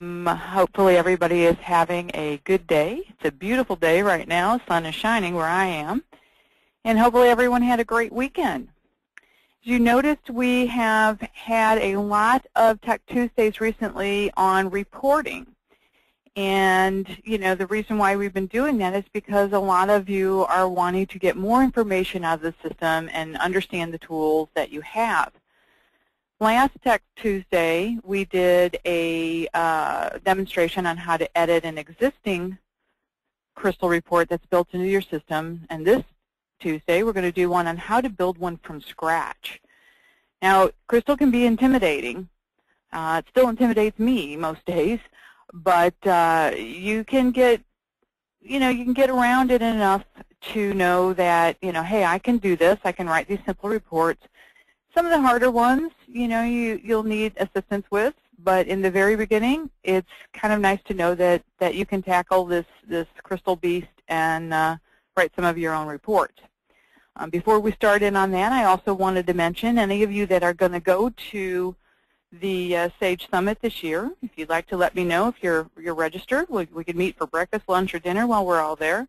Um, hopefully everybody is having a good day. It's a beautiful day right now. Sun is shining where I am. And hopefully everyone had a great weekend. As you noticed, we have had a lot of Tech Tuesdays recently on reporting. And, you know, the reason why we've been doing that is because a lot of you are wanting to get more information out of the system and understand the tools that you have. Last Tech Tuesday, we did a uh, demonstration on how to edit an existing Crystal report that's built into your system. And this Tuesday, we're going to do one on how to build one from scratch. Now, Crystal can be intimidating. Uh, it still intimidates me most days, but uh, you can get, you know, you can get around it enough to know that, you know, hey, I can do this. I can write these simple reports. Some of the harder ones, you know, you, you'll need assistance with, but in the very beginning, it's kind of nice to know that, that you can tackle this, this crystal beast and uh, write some of your own reports. Um, before we start in on that, I also wanted to mention any of you that are going to go to the uh, SAGE Summit this year, if you'd like to let me know if you're, you're registered, we, we could meet for breakfast, lunch, or dinner while we're all there.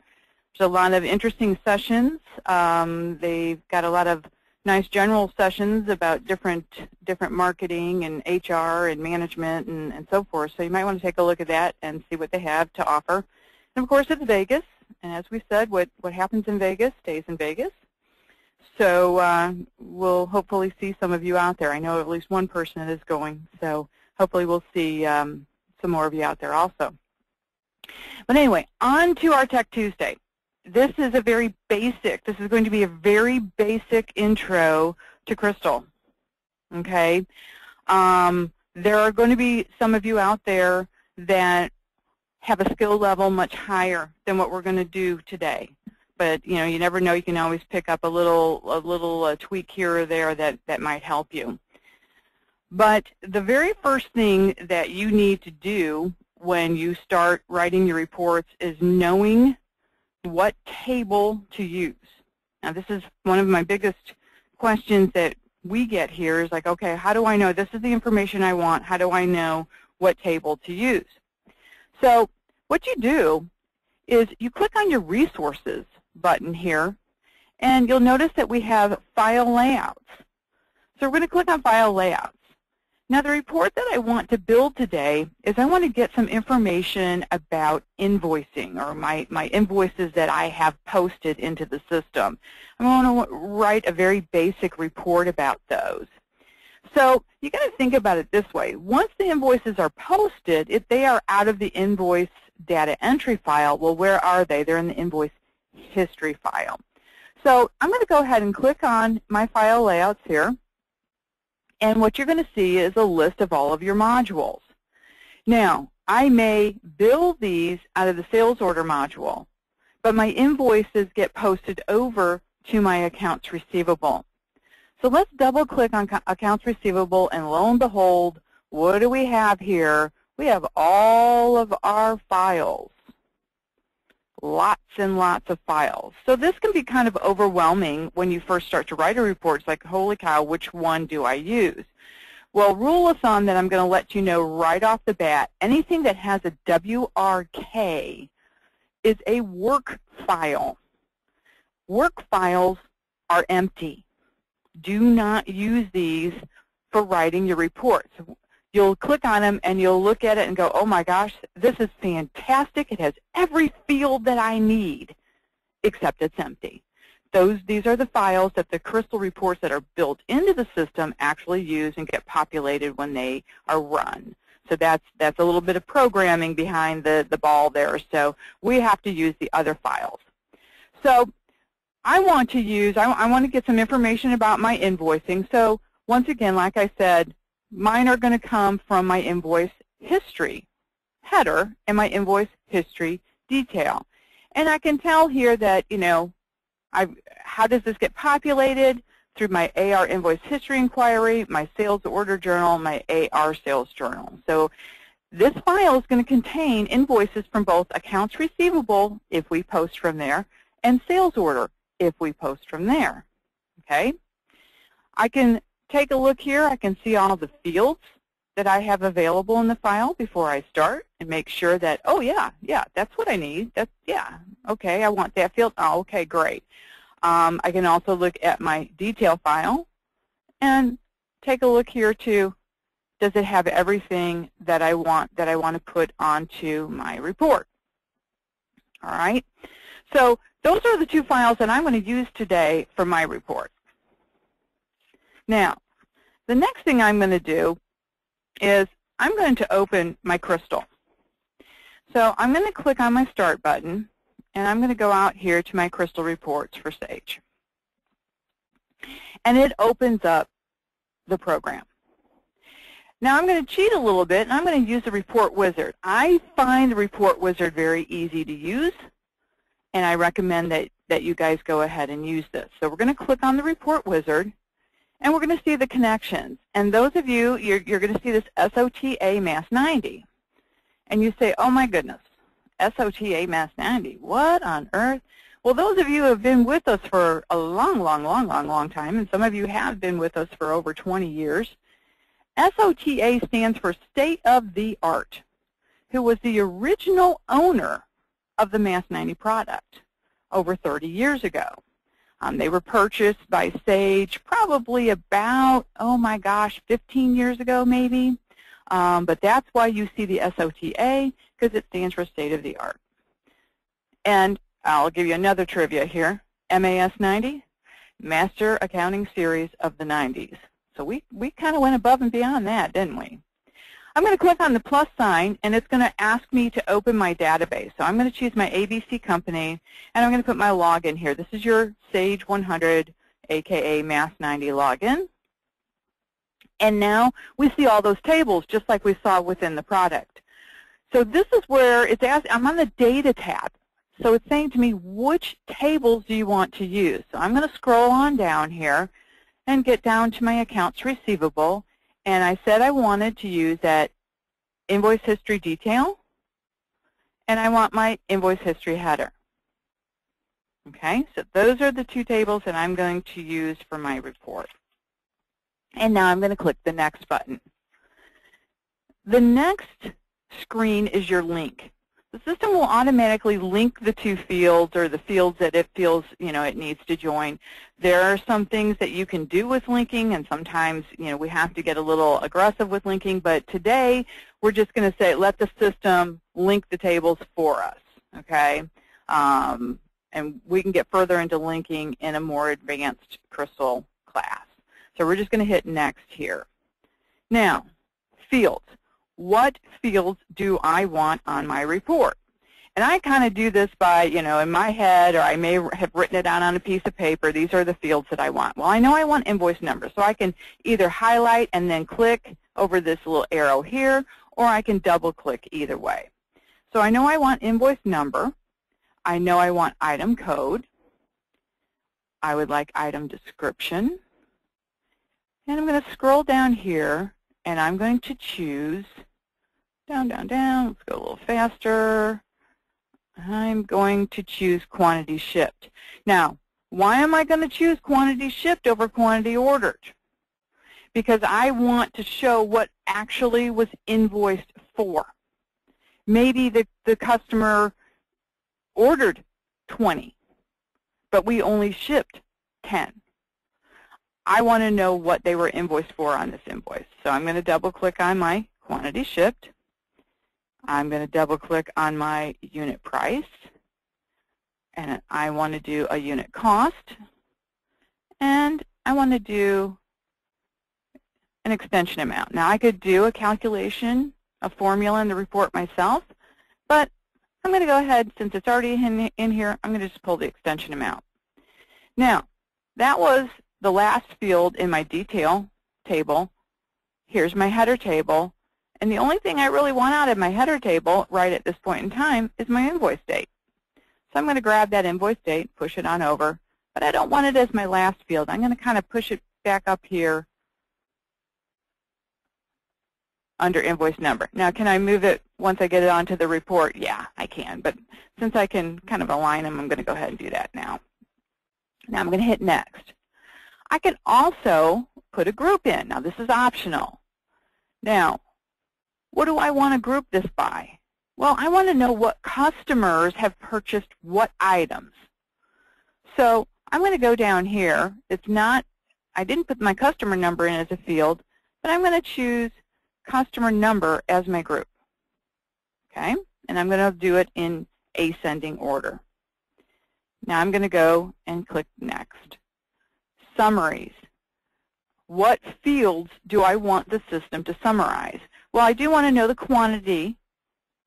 There's a lot of interesting sessions. Um, they've got a lot of nice general sessions about different different marketing and HR and management and, and so forth. So you might want to take a look at that and see what they have to offer. And of course, it's Vegas. And as we said, what, what happens in Vegas stays in Vegas. So uh, we'll hopefully see some of you out there. I know at least one person is going. So hopefully we'll see um, some more of you out there also. But anyway, on to our Tech Tuesday this is a very basic, this is going to be a very basic intro to Crystal. Okay? Um, there are going to be some of you out there that have a skill level much higher than what we're going to do today. But you know, you never know. You can always pick up a little, a little uh, tweak here or there that that might help you. But the very first thing that you need to do when you start writing your reports is knowing what table to use. Now this is one of my biggest questions that we get here is like, okay, how do I know this is the information I want? How do I know what table to use? So what you do is you click on your resources button here and you'll notice that we have file layouts. So we're going to click on file layouts. Now the report that I want to build today is I want to get some information about invoicing or my, my invoices that I have posted into the system. I want to write a very basic report about those. So you got to think about it this way. Once the invoices are posted, if they are out of the invoice data entry file, well, where are they? They're in the invoice history file. So I'm going to go ahead and click on my file layouts here. And what you're going to see is a list of all of your modules. Now, I may build these out of the sales order module, but my invoices get posted over to my accounts receivable. So let's double click on accounts receivable and lo and behold, what do we have here? We have all of our files lots and lots of files. So this can be kind of overwhelming when you first start to write a report. It's like, holy cow, which one do I use? Well, rule of thumb that I'm going to let you know right off the bat, anything that has a WRK is a work file. Work files are empty. Do not use these for writing your reports you'll click on them and you'll look at it and go, oh my gosh, this is fantastic. It has every field that I need, except it's empty. Those, these are the files that the crystal reports that are built into the system actually use and get populated when they are run. So that's, that's a little bit of programming behind the, the ball there. So we have to use the other files. So I want to use, I, I want to get some information about my invoicing. So once again, like I said, Mine are going to come from my invoice history header and my invoice history detail. And I can tell here that, you know, I, how does this get populated? Through my AR invoice history inquiry, my sales order journal, my AR sales journal. So this file is going to contain invoices from both accounts receivable, if we post from there, and sales order, if we post from there. Okay? I can take a look here, I can see all the fields that I have available in the file before I start and make sure that, oh yeah, yeah, that's what I need. That's, yeah, okay, I want that field. Oh, okay, great. Um, I can also look at my detail file and take a look here too. Does it have everything that I want that I want to put onto my report? All right. So those are the two files that I'm going to use today for my report. Now, the next thing I'm going to do is I'm going to open my crystal. So I'm going to click on my Start button, and I'm going to go out here to my crystal reports for Sage. And it opens up the program. Now I'm going to cheat a little bit, and I'm going to use the Report Wizard. I find the Report Wizard very easy to use, and I recommend that, that you guys go ahead and use this. So we're going to click on the Report Wizard, and we're going to see the connections. And those of you, you're, you're going to see this SOTA MAS 90. And you say, oh my goodness, SOTA MAS 90, what on earth? Well, those of you who have been with us for a long, long, long, long, long time, and some of you have been with us for over 20 years, SOTA stands for State of the Art, who was the original owner of the MAS 90 product over 30 years ago. Um, they were purchased by Sage probably about, oh my gosh, 15 years ago maybe. Um, but that's why you see the SOTA, because it stands for state of the art. And I'll give you another trivia here. MAS 90, Master Accounting Series of the 90s. So we, we kind of went above and beyond that, didn't we? I'm going to click on the plus sign, and it's going to ask me to open my database. So I'm going to choose my ABC company, and I'm going to put my login here. This is your Sage 100, aka MAS 90 login. And now we see all those tables just like we saw within the product. So this is where it's asking, I'm on the data tab. So it's saying to me, which tables do you want to use? So I'm going to scroll on down here and get down to my accounts receivable. And I said I wanted to use that invoice history detail, and I want my invoice history header. Okay, so those are the two tables that I'm going to use for my report. And now I'm going to click the Next button. The next screen is your link. The system will automatically link the two fields or the fields that it feels you know it needs to join. There are some things that you can do with linking, and sometimes you know we have to get a little aggressive with linking. But today we're just going to say let the system link the tables for us. Okay, um, and we can get further into linking in a more advanced Crystal class. So we're just going to hit next here. Now, fields what fields do I want on my report? And I kind of do this by, you know, in my head, or I may have written it down on a piece of paper. These are the fields that I want. Well, I know I want invoice number, so I can either highlight and then click over this little arrow here, or I can double-click either way. So I know I want invoice number. I know I want item code. I would like item description. And I'm going to scroll down here, and I'm going to choose down, down, down. Let's go a little faster. I'm going to choose quantity shipped. Now, why am I going to choose quantity shipped over quantity ordered? Because I want to show what actually was invoiced for. Maybe the, the customer ordered 20, but we only shipped 10. I want to know what they were invoiced for on this invoice. So I'm going to double click on my quantity shipped. I'm going to double click on my unit price and I want to do a unit cost and I want to do an extension amount. Now I could do a calculation, a formula in the report myself, but I'm going to go ahead, since it's already in, in here, I'm going to just pull the extension amount. Now, that was the last field in my detail table. Here's my header table. And the only thing I really want out of my header table right at this point in time is my invoice date. So I'm going to grab that invoice date, push it on over, but I don't want it as my last field. I'm going to kind of push it back up here under invoice number. Now, can I move it once I get it onto the report? Yeah, I can. But since I can kind of align them, I'm going to go ahead and do that now. Now I'm going to hit next. I can also put a group in. Now, this is optional. Now, what do I want to group this by? Well, I want to know what customers have purchased what items. So I'm going to go down here. It's not, I didn't put my customer number in as a field, but I'm going to choose customer number as my group. Okay, and I'm going to do it in ascending order. Now I'm going to go and click Next. Summaries. What fields do I want the system to summarize? Well, I do want to know the quantity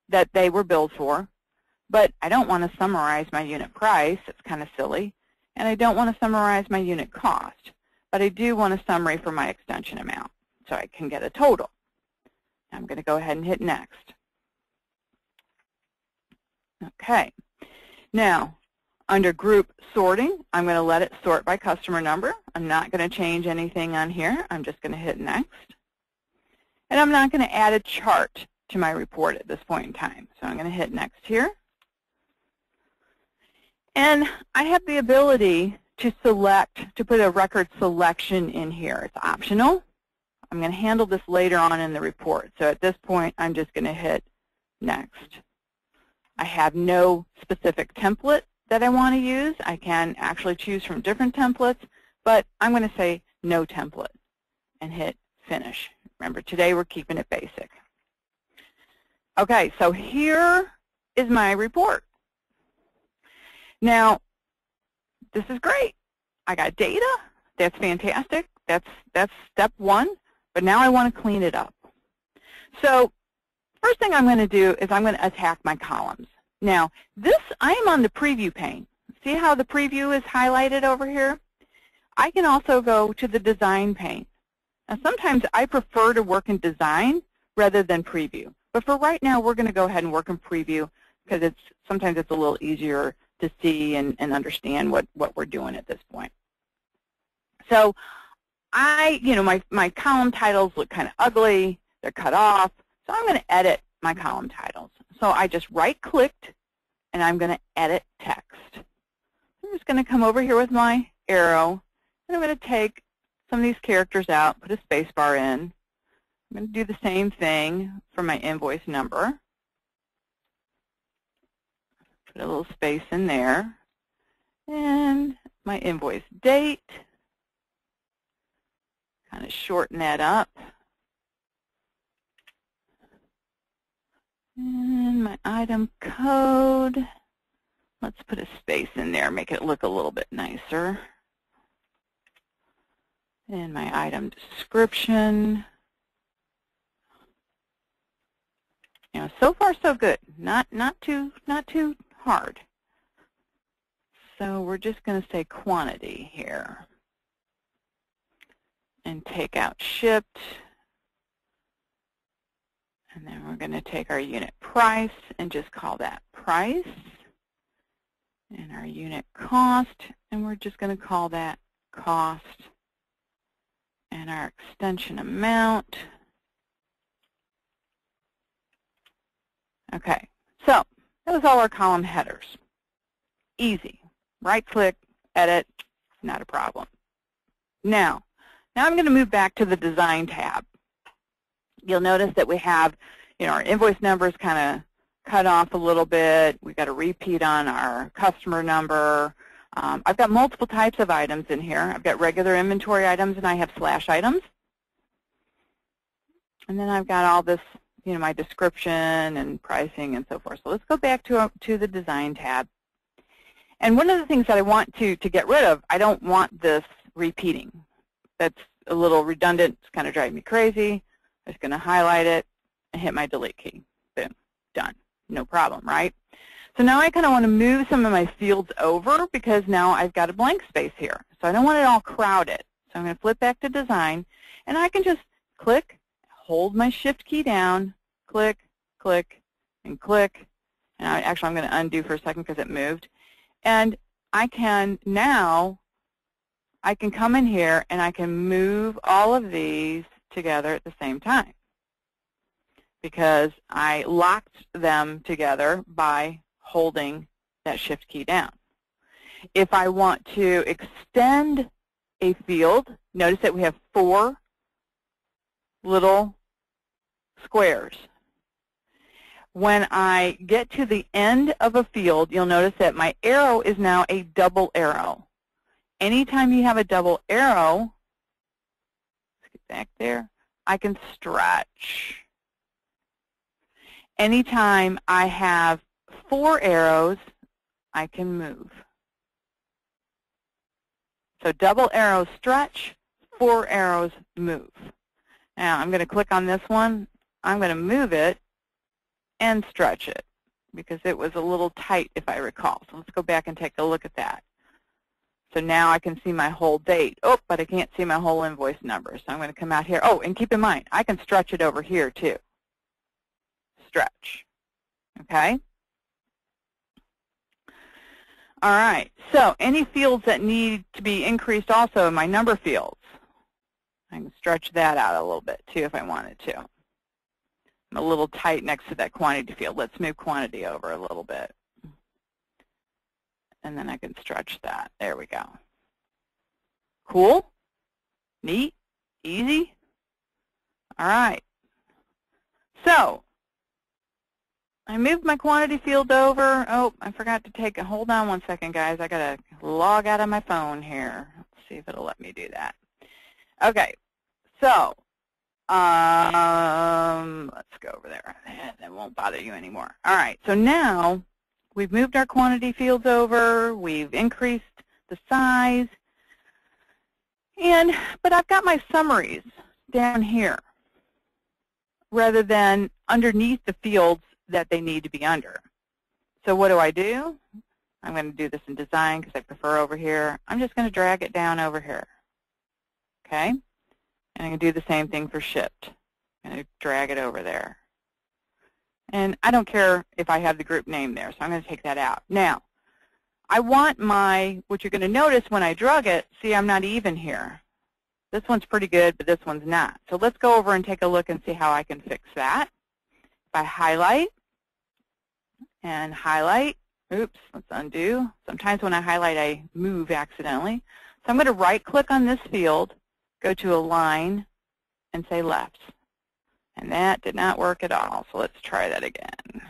that they were billed for, but I don't want to summarize my unit price. It's kind of silly. And I don't want to summarize my unit cost, but I do want a summary for my extension amount so I can get a total. I'm going to go ahead and hit Next. Okay. Now, under group sorting, I'm going to let it sort by customer number. I'm not going to change anything on here. I'm just going to hit Next. And I'm not going to add a chart to my report at this point in time. So I'm going to hit Next here. And I have the ability to select, to put a record selection in here. It's optional. I'm going to handle this later on in the report. So at this point, I'm just going to hit Next. I have no specific template that I want to use. I can actually choose from different templates, but I'm going to say no template and hit Finish. Remember, today we're keeping it basic. Okay, so here is my report. Now, this is great. I got data. That's fantastic. That's, that's step one. But now I want to clean it up. So first thing I'm going to do is I'm going to attack my columns. Now, this, I am on the preview pane. See how the preview is highlighted over here? I can also go to the design pane. Now, sometimes I prefer to work in design rather than preview. But for right now, we're going to go ahead and work in preview because it's sometimes it's a little easier to see and, and understand what, what we're doing at this point. So I, you know, my, my column titles look kind of ugly. They're cut off. So I'm going to edit my column titles. So I just right-clicked, and I'm going to edit text. I'm just going to come over here with my arrow, and I'm going to take some of these characters out, put a space bar in. I'm going to do the same thing for my invoice number. Put a little space in there. And my invoice date kind of shorten that up. And my item code, let's put a space in there, make it look a little bit nicer. And my item description. You know, so far so good. Not not too not too hard. So we're just going to say quantity here and take out shipped. And then we're going to take our unit price and just call that price. And our unit cost, and we're just going to call that cost. And our extension amount. Okay, so that was all our column headers. Easy. Right-click, edit, not a problem. Now, now I'm going to move back to the Design tab. You'll notice that we have, you know, our invoice numbers kind of cut off a little bit. We've got a repeat on our customer number. Um, I've got multiple types of items in here. I've got regular inventory items and I have slash items. And then I've got all this, you know, my description and pricing and so forth. So let's go back to, to the Design tab. And one of the things that I want to, to get rid of, I don't want this repeating that's a little redundant. It's kind of driving me crazy. I'm just going to highlight it and hit my delete key. Boom. Done. No problem, right? So now I kind of want to move some of my fields over because now I've got a blank space here. So I don't want it all crowded. So I'm going to flip back to design, and I can just click, hold my shift key down, click, click, and click. And I, actually, I'm going to undo for a second because it moved. And I can now I can come in here and I can move all of these together at the same time because I locked them together by holding that shift key down. If I want to extend a field, notice that we have four little squares. when I get to the end of a field, you'll notice that my arrow is now a double arrow. Anytime you have a double arrow, let's get back there, I can stretch. Anytime I have four arrows, I can move. So double arrows stretch, four arrows move. Now I'm going to click on this one. I'm going to move it and stretch it because it was a little tight if I recall. So let's go back and take a look at that. So now I can see my whole date. Oh, but I can't see my whole invoice number. So I'm going to come out here. Oh, and keep in mind, I can stretch it over here too. Stretch. Okay? All right. So any fields that need to be increased also in my number fields. I can stretch that out a little bit too if I wanted to. I'm a little tight next to that quantity field. Let's move quantity over a little bit. And then I can stretch that. There we go. Cool? Neat? Easy? All right. So I moved my quantity field over. Oh, I forgot to take a, hold on one second, guys. I got to log out of my phone here. Let's see if it'll let me do that. Okay, so um, let's go over there. That won't bother you anymore. All right, so now we've moved our quantity fields over. We've increased the size. And, but I've got my summaries down here rather than underneath the fields that they need to be under. So what do I do? I'm going to do this in design because I prefer over here. I'm just going to drag it down over here. Okay? And I'm going to do the same thing for shipped. I'm going to drag it over there. And I don't care if I have the group name there, so I'm going to take that out. Now, I want my, what you're going to notice when I drag it, see I'm not even here. This one's pretty good, but this one's not. So let's go over and take a look and see how I can fix that. If I highlight, and highlight. Oops, let's undo. Sometimes when I highlight, I move accidentally. So I'm going to right-click on this field, go to Align, and say Left. And that did not work at all, so let's try that again.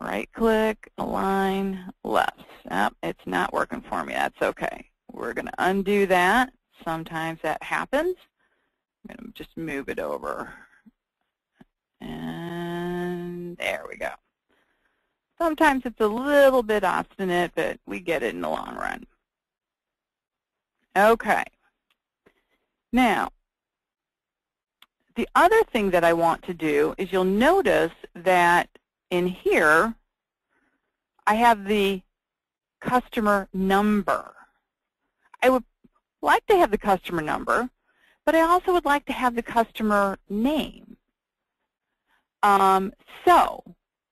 Right-click, Align, Left. Yep, it's not working for me. That's okay. We're going to undo that. Sometimes that happens. I'm going to just move it over. And there we go. Sometimes it's a little bit obstinate, but we get it in the long run. Okay. Now, the other thing that I want to do is you'll notice that in here, I have the customer number. I would like to have the customer number, but I also would like to have the customer name. Um, so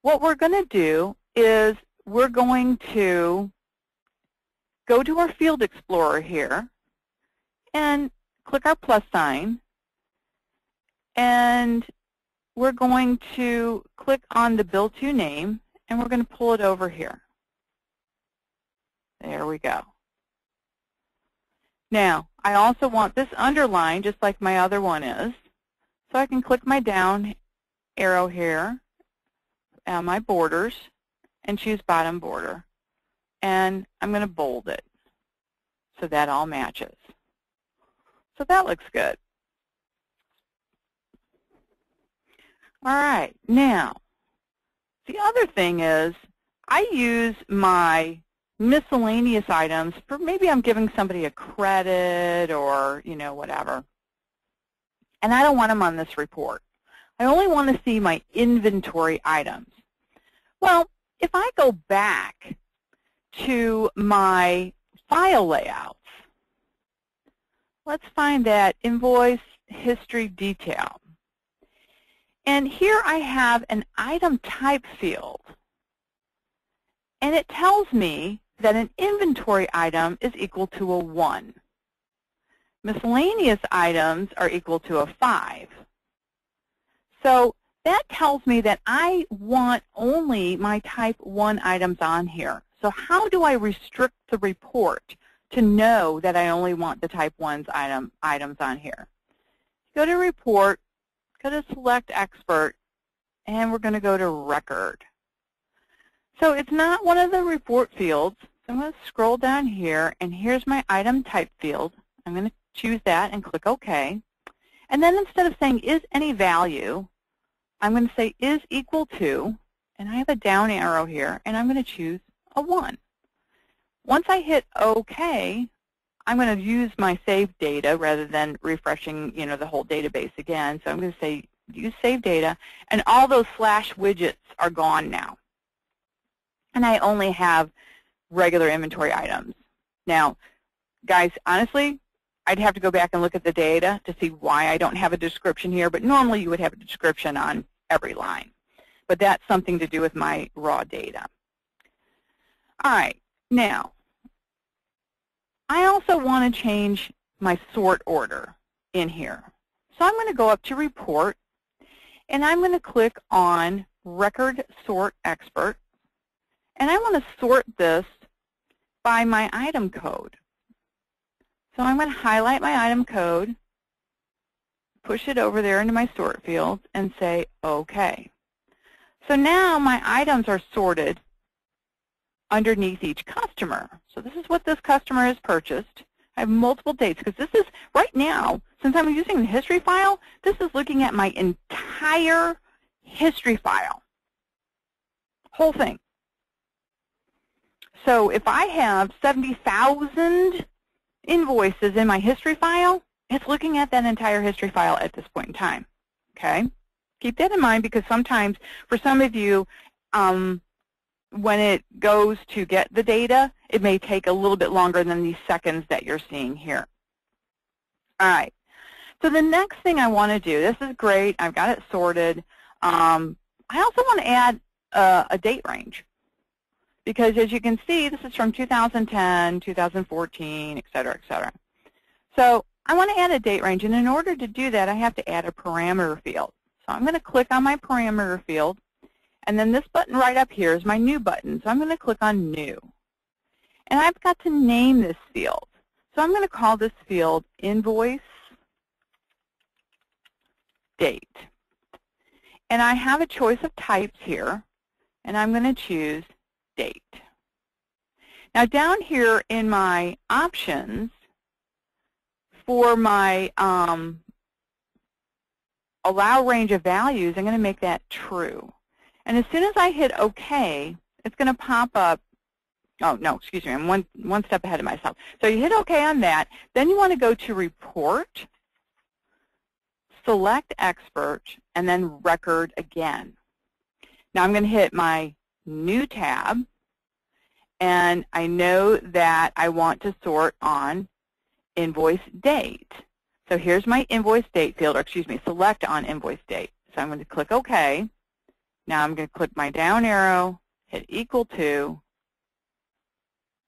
what we're going to do is we're going to go to our Field Explorer here and click our plus sign. And we're going to click on the Bill to name, and we're going to pull it over here. There we go. Now, I also want this underlined just like my other one is. So I can click my down arrow here, and my borders, and choose bottom border. And I'm going to bold it so that all matches. So that looks good. All right, now, the other thing is I use my miscellaneous items for maybe I'm giving somebody a credit or, you know, whatever. And I don't want them on this report. I only want to see my inventory items. Well, if I go back to my file layouts, let's find that invoice history detail. And here I have an item type field. And it tells me that an inventory item is equal to a 1. Miscellaneous items are equal to a 5. So that tells me that I want only my type 1 items on here. So how do I restrict the report to know that I only want the type 1's item, items on here? Go to report, go to select expert, and we're going to go to record. So it's not one of the report fields. So I'm going to scroll down here, and here's my item type field. I'm going to choose that and click OK. And then instead of saying is any value, I'm going to say is equal to, and I have a down arrow here, and I'm going to choose a 1. Once I hit OK, I'm going to use my saved data rather than refreshing you know, the whole database again. So I'm going to say use save data, and all those slash widgets are gone now. And I only have regular inventory items. Now, guys, honestly, I'd have to go back and look at the data to see why I don't have a description here, but normally you would have a description on every line. But that's something to do with my raw data. All right, now, I also want to change my sort order in here. So I'm going to go up to Report, and I'm going to click on Record Sort Expert, and I want to sort this by my item code. So I'm going to highlight my item code, push it over there into my sort field, and say OK. So now my items are sorted underneath each customer. So this is what this customer has purchased. I have multiple dates because this is, right now, since I'm using the history file, this is looking at my entire history file, whole thing. So if I have 70,000 invoices in my history file, it's looking at that entire history file at this point in time. Okay? Keep that in mind because sometimes for some of you, um, when it goes to get the data, it may take a little bit longer than these seconds that you're seeing here. All right. So the next thing I want to do, this is great. I've got it sorted. Um, I also want to add uh, a date range because as you can see, this is from 2010, 2014, et cetera, et cetera. So I want to add a date range, and in order to do that, I have to add a parameter field. So I'm going to click on my parameter field, and then this button right up here is my new button. So I'm going to click on new. And I've got to name this field. So I'm going to call this field invoice date. And I have a choice of types here, and I'm going to choose date. Now down here in my options for my um, allow range of values, I'm going to make that true. And as soon as I hit OK, it's going to pop up. Oh, no, excuse me. I'm one, one step ahead of myself. So you hit OK on that. Then you want to go to Report, select Expert, and then Record again. Now I'm going to hit my New tab, and I know that I want to sort on invoice date. So here's my invoice date field, or excuse me, select on invoice date. So I'm going to click OK. Now I'm going to click my down arrow, hit equal to,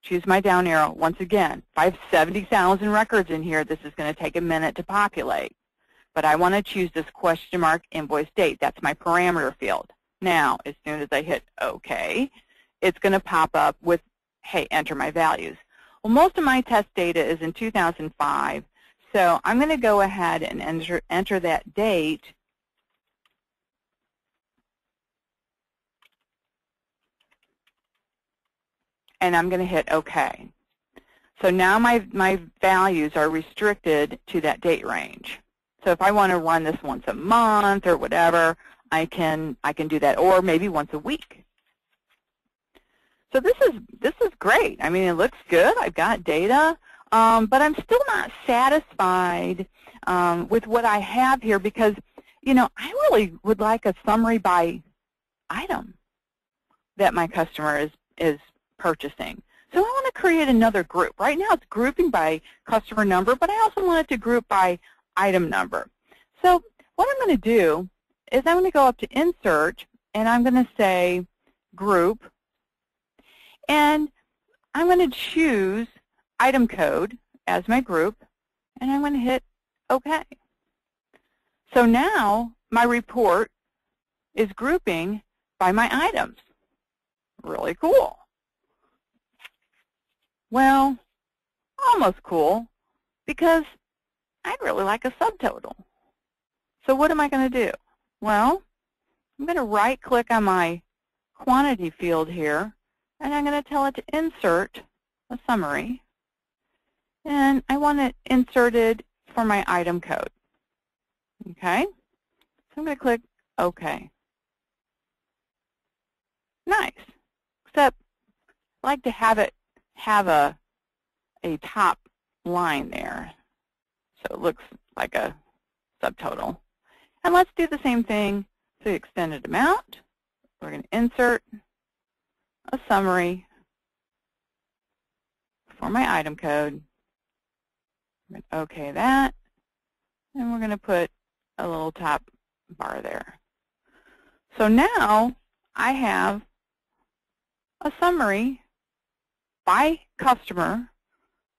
choose my down arrow. Once again, if I have 70,000 records in here, this is going to take a minute to populate. But I want to choose this question mark invoice date. That's my parameter field. Now, as soon as I hit OK, it's going to pop up with, hey, enter my values. Well, most of my test data is in 2005, so I'm going to go ahead and enter, enter that date and I'm going to hit OK. So now my, my values are restricted to that date range. So if I want to run this once a month or whatever, I can, I can do that, or maybe once a week. So this is, this is great. I mean, it looks good. I've got data, um, but I'm still not satisfied um, with what I have here because, you know, I really would like a summary by item that my customer is, is purchasing. So I want to create another group. Right now it's grouping by customer number, but I also want it to group by item number. So what I'm going to do is I'm going to go up to Insert, and I'm going to say Group, and I'm going to choose Item Code as my group, and I'm going to hit OK. So now my report is grouping by my items. Really cool. Well, almost cool, because I'd really like a subtotal. So what am I going to do? Well, I'm going to right-click on my quantity field here, and I'm going to tell it to insert a summary. And I want it inserted for my item code. Okay? So I'm going to click OK. Nice. Except I like to have it have a, a top line there. So it looks like a subtotal. And let's do the same thing to the extended amount. We're going to insert a summary for my item code. I'm going to OK that. And we're going to put a little top bar there. So now I have a summary by customer,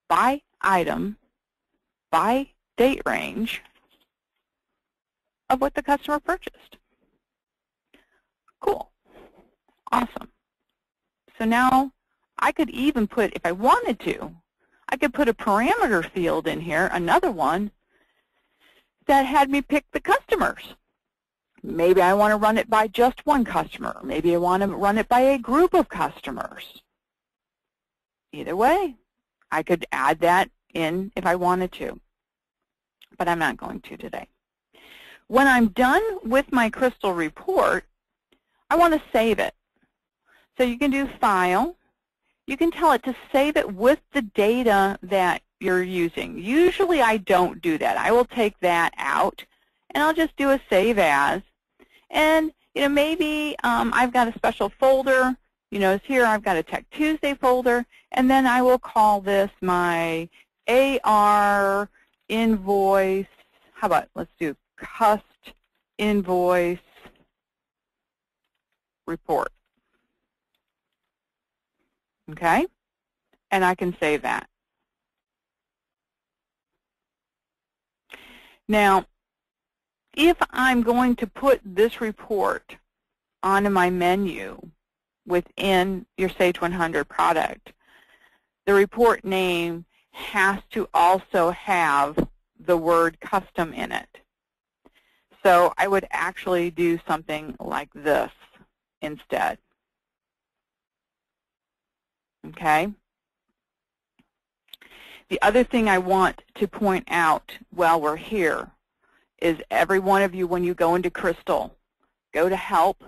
by item, by date range of what the customer purchased. Cool. Awesome. So now I could even put, if I wanted to, I could put a parameter field in here, another one, that had me pick the customers. Maybe I want to run it by just one customer. Maybe I want to run it by a group of customers. Either way, I could add that in if I wanted to, but I'm not going to today. When I'm done with my crystal report, I want to save it. So you can do File. You can tell it to save it with the data that you're using. Usually I don't do that. I will take that out, and I'll just do a Save As. And you know, maybe um, I've got a special folder. You know, here I've got a Tech Tuesday folder, and then I will call this my AR invoice. How about let's do Cust invoice report. Okay? And I can save that. Now, if I'm going to put this report onto my menu within your Sage 100 product, the report name has to also have the word custom in it. So I would actually do something like this instead. Okay? The other thing I want to point out while we're here is every one of you, when you go into Crystal, go to Help,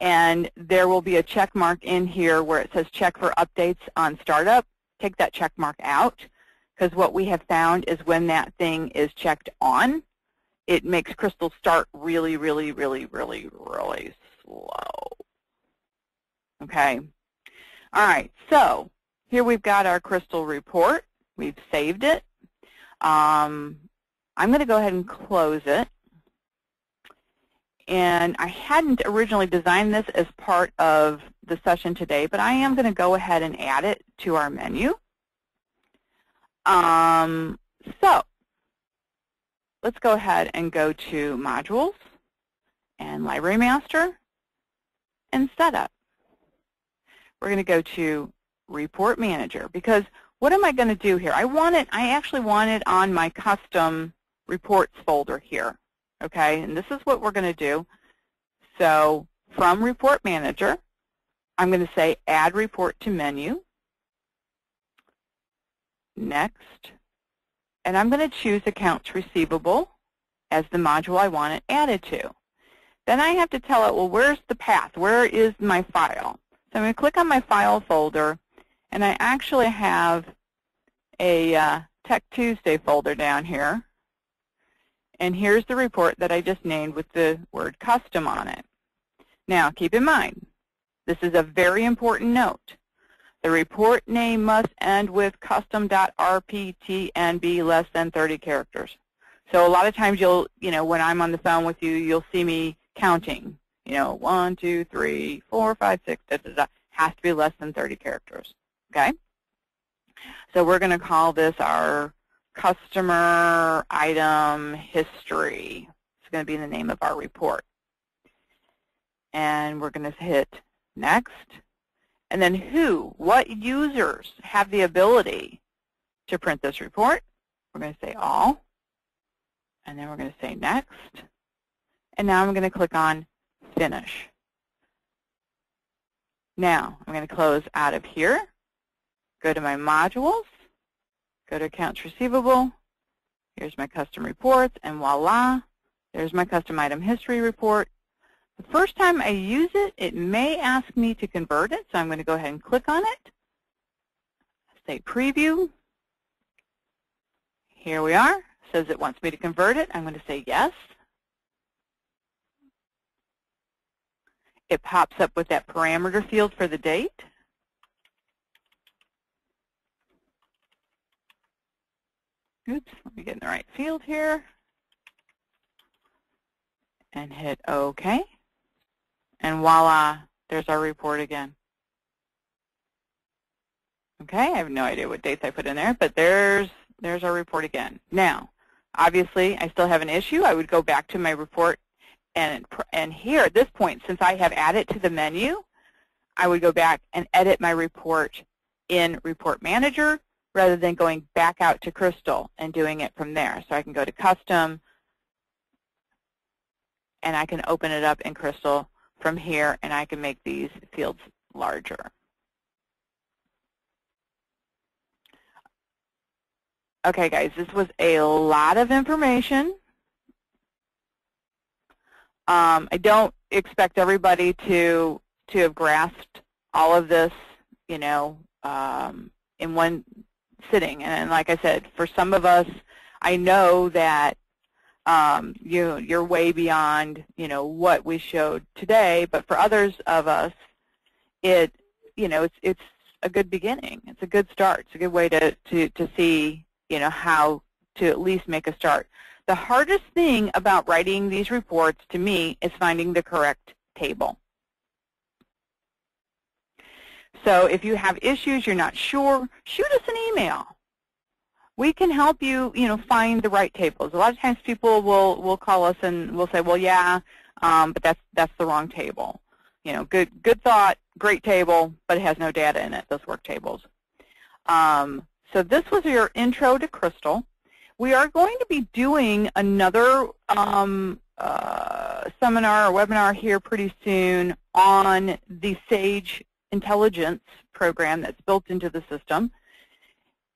and there will be a check mark in here where it says check for updates on startup. Take that check mark out, because what we have found is when that thing is checked on, it makes Crystal start really, really, really, really, really slow. Okay? All right, so here we've got our Crystal report. We've saved it. Um, I'm going to go ahead and close it. And I hadn't originally designed this as part of the session today, but I am going to go ahead and add it to our menu. Um, so let's go ahead and go to Modules and Library Master and Setup. We're going to go to Report Manager because what am I going to do here? I want it, I actually want it on my custom reports folder here. Okay, and this is what we're going to do. So from Report Manager, I'm going to say Add Report to Menu. Next. And I'm going to choose Accounts Receivable as the module I want it added to. Then I have to tell it, well, where's the path? Where is my file? So I'm going to click on my File folder, and I actually have a uh, Tech Tuesday folder down here. And here's the report that I just named with the word custom on it. Now, keep in mind, this is a very important note. The report name must end with custom.rpt and be less than 30 characters. So a lot of times you'll, you know, when I'm on the phone with you, you'll see me counting. You know, one, two, three, four, five, six, da, da, da. Has to be less than 30 characters. Okay? So we're going to call this our customer item history. It's going to be the name of our report. And we're going to hit next. And then who, what users have the ability to print this report? We're going to say all. And then we're going to say next. And now I'm going to click on Finish. Now, I'm going to close out of here, go to my modules, go to accounts receivable, here's my custom reports, and voila, there's my custom item history report. The first time I use it, it may ask me to convert it, so I'm going to go ahead and click on it. Say preview. Here we are. It says it wants me to convert it. I'm going to say yes. It pops up with that parameter field for the date. Oops, let me get in the right field here. And hit OK. And voila, there's our report again. Okay, I have no idea what dates I put in there, but there's there's our report again. Now, obviously, I still have an issue. I would go back to my report, and and here at this point, since I have added to the menu, I would go back and edit my report in Report Manager rather than going back out to Crystal and doing it from there. So I can go to Custom, and I can open it up in Crystal from here, and I can make these fields larger. Okay, guys, this was a lot of information. Um, I don't expect everybody to to have grasped all of this, you know, um, in one sitting. And, and, like I said, for some of us, I know that um, you, you're way beyond, you know, what we showed today. But for others of us, it, you know, it's it's a good beginning. It's a good start. It's a good way to to to see, you know, how to at least make a start. The hardest thing about writing these reports to me is finding the correct table. So if you have issues, you're not sure, shoot us an email we can help you, you know, find the right tables. A lot of times people will will call us and will say, well, yeah, um, but that's that's the wrong table. You know, good good thought, great table, but it has no data in it. Those work tables. Um, so this was your intro to Crystal. We are going to be doing another um, uh, seminar or webinar here pretty soon on the Sage Intelligence program that's built into the system.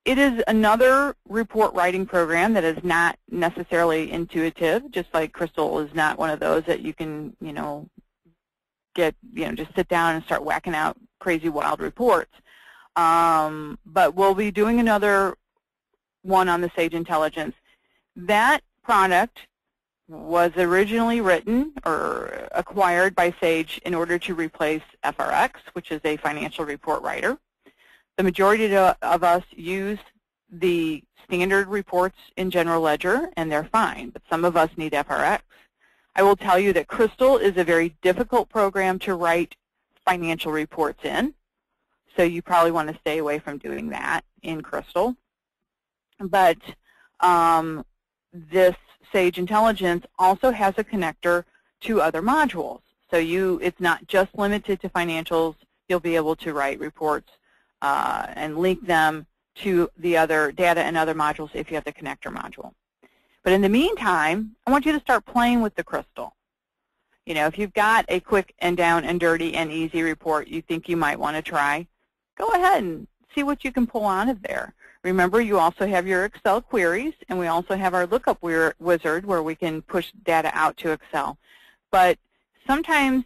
It is another report writing program that is not necessarily intuitive, just like Crystal is not one of those that you can, you know, get, you know, just sit down and start whacking out crazy wild reports. Um, but we'll be doing another one on the Sage Intelligence. That product was originally written or acquired by Sage in order to replace FRX, which is a financial report writer. The majority of us use the standard reports in General Ledger, and they're fine, but some of us need FRX. I will tell you that Crystal is a very difficult program to write financial reports in, so you probably want to stay away from doing that in Crystal. But um, this Sage Intelligence also has a connector to other modules. So you, it's not just limited to financials. You'll be able to write reports uh, and link them to the other data and other modules if you have the connector module. But in the meantime, I want you to start playing with the crystal. You know, if you've got a quick and down and dirty and easy report you think you might want to try, go ahead and see what you can pull out of there. Remember, you also have your Excel queries, and we also have our lookup wizard where we can push data out to Excel. But sometimes,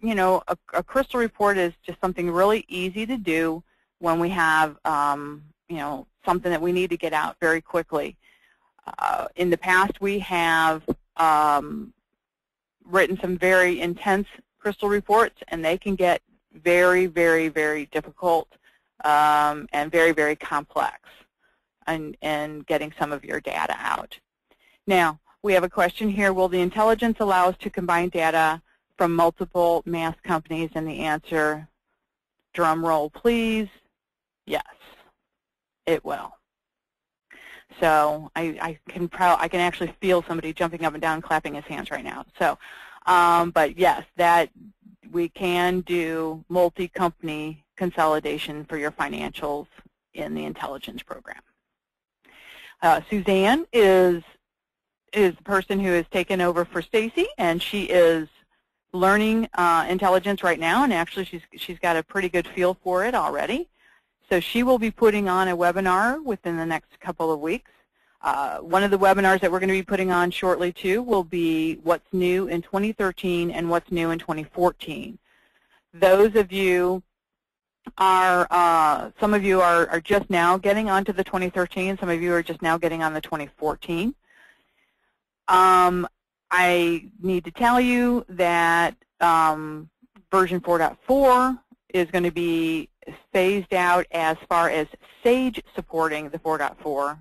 you know, a, a crystal report is just something really easy to do when we have, um, you know, something that we need to get out very quickly. Uh, in the past, we have um, written some very intense crystal reports, and they can get very, very, very difficult um, and very, very complex in, in getting some of your data out. Now, we have a question here, will the intelligence allow us to combine data from multiple MAS companies? And the answer, drum roll please, Yes, it will. So I, I can I can actually feel somebody jumping up and down, clapping his hands right now. So, um, but yes, that we can do multi-company consolidation for your financials in the intelligence program. Uh, Suzanne is is the person who has taken over for Stacy, and she is learning uh, intelligence right now, and actually she's, she's got a pretty good feel for it already. So she will be putting on a webinar within the next couple of weeks. Uh, one of the webinars that we're going to be putting on shortly too will be what's new in 2013 and what's new in 2014. Those of you are, uh, some of you are, are just now getting onto the 2013, some of you are just now getting on the 2014. Um, I need to tell you that um, version 4.4 is going to be phased out as far as SAGE supporting the 4.4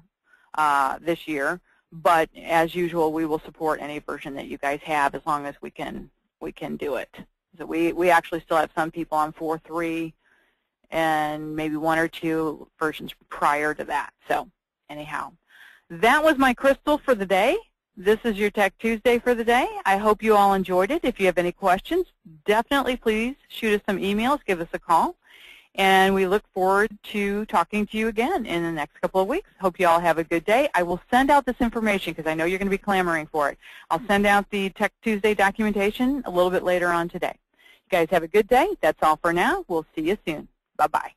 uh, this year. But as usual, we will support any version that you guys have as long as we can we can do it. So we we actually still have some people on 4.3 and maybe one or two versions prior to that. So anyhow, that was my crystal for the day. This is your Tech Tuesday for the day. I hope you all enjoyed it. If you have any questions, definitely please shoot us some emails, give us a call. And we look forward to talking to you again in the next couple of weeks. Hope you all have a good day. I will send out this information because I know you're going to be clamoring for it. I'll send out the Tech Tuesday documentation a little bit later on today. You guys have a good day. That's all for now. We'll see you soon. Bye-bye.